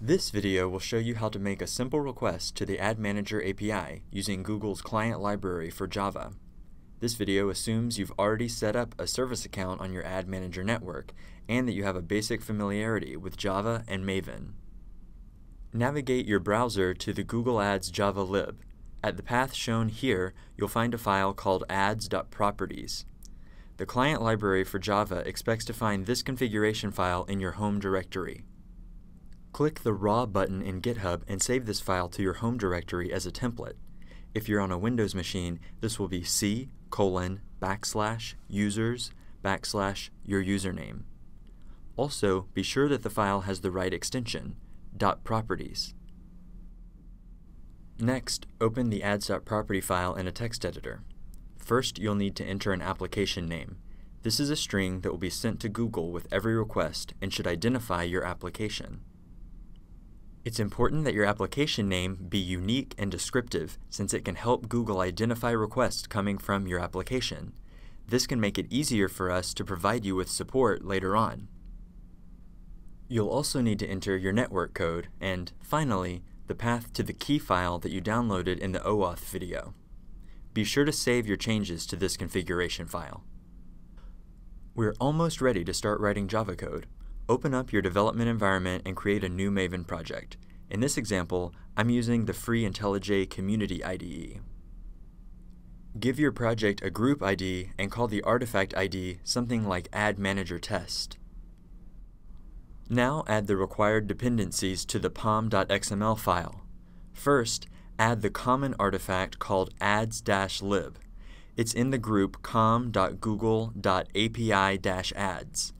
This video will show you how to make a simple request to the Ad Manager API using Google's client library for Java. This video assumes you've already set up a service account on your Ad Manager network and that you have a basic familiarity with Java and Maven. Navigate your browser to the Google Ads Java lib. At the path shown here, you'll find a file called ads.properties. The client library for Java expects to find this configuration file in your home directory. Click the Raw button in GitHub and save this file to your home directory as a template. If you're on a Windows machine, this will be c colon backslash users backslash your username. Also, be sure that the file has the right extension, dot .properties. Next, open the ads.property file in a text editor. First, you'll need to enter an application name. This is a string that will be sent to Google with every request and should identify your application. It's important that your application name be unique and descriptive since it can help Google identify requests coming from your application. This can make it easier for us to provide you with support later on. You'll also need to enter your network code and, finally, the path to the key file that you downloaded in the OAuth video. Be sure to save your changes to this configuration file. We're almost ready to start writing Java code. Open up your development environment and create a new Maven project. In this example, I'm using the free IntelliJ Community IDE. Give your project a group ID and call the artifact ID something like Ad Manager Test. Now add the required dependencies to the pom.xml file. First, add the common artifact called ads-lib. It's in the group com.google.api-ads.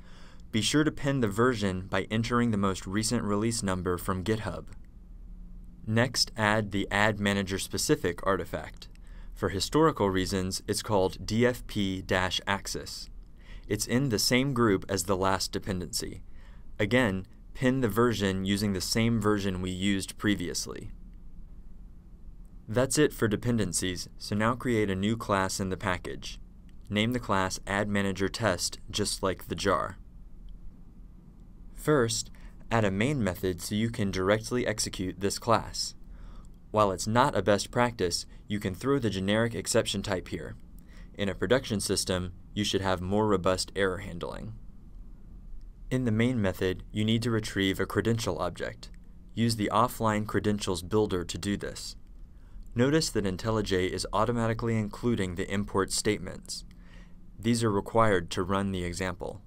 Be sure to pin the version by entering the most recent release number from GitHub. Next, add the Ad Manager specific artifact. For historical reasons, it's called dfp-axis. It's in the same group as the last dependency. Again, pin the version using the same version we used previously. That's it for dependencies, so now create a new class in the package. Name the class Ad Manager Test just like the jar. First, add a main method so you can directly execute this class. While it's not a best practice, you can throw the generic exception type here. In a production system, you should have more robust error handling. In the main method, you need to retrieve a credential object. Use the offline credentials builder to do this. Notice that IntelliJ is automatically including the import statements. These are required to run the example.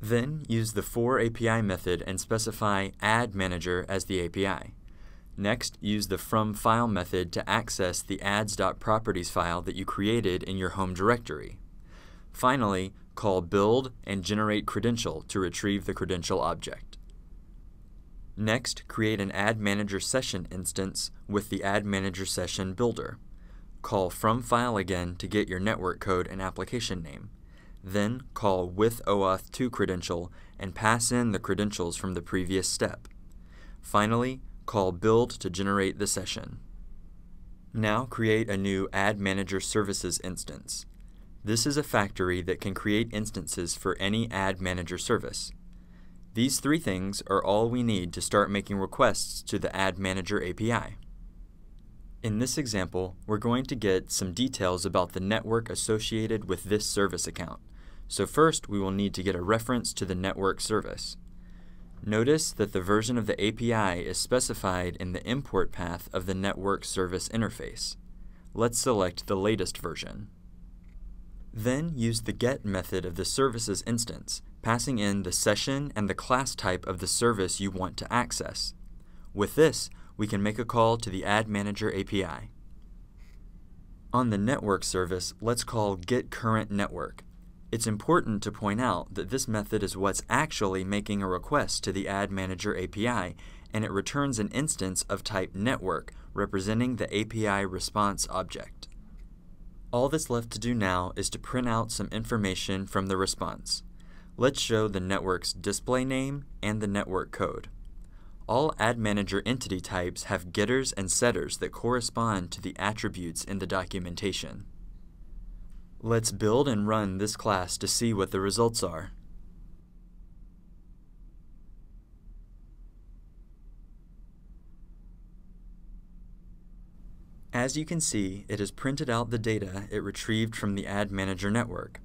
Then use the for API method and specify Ad Manager as the API. Next, use the from file method to access the ads.properties file that you created in your home directory. Finally, call build and generate credential to retrieve the credential object. Next, create an Ad Manager session instance with the Ad Manager session builder. Call from file again to get your network code and application name. Then call with OAuth 2 credential and pass in the credentials from the previous step. Finally, call build to generate the session. Now create a new Ad Manager Services instance. This is a factory that can create instances for any Ad Manager service. These three things are all we need to start making requests to the Ad Manager API. In this example, we're going to get some details about the network associated with this service account. So first, we will need to get a reference to the network service. Notice that the version of the API is specified in the import path of the network service interface. Let's select the latest version. Then use the get method of the services instance, passing in the session and the class type of the service you want to access. With this, we can make a call to the Ad Manager API. On the network service, let's call getCurrentNetwork. It's important to point out that this method is what's actually making a request to the Ad Manager API, and it returns an instance of type network representing the API response object. All that's left to do now is to print out some information from the response. Let's show the network's display name and the network code. All Ad Manager entity types have getters and setters that correspond to the attributes in the documentation. Let's build and run this class to see what the results are. As you can see, it has printed out the data it retrieved from the Ad Manager network.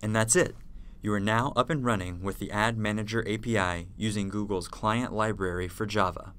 And that's it. You are now up and running with the Ad Manager API using Google's client library for Java.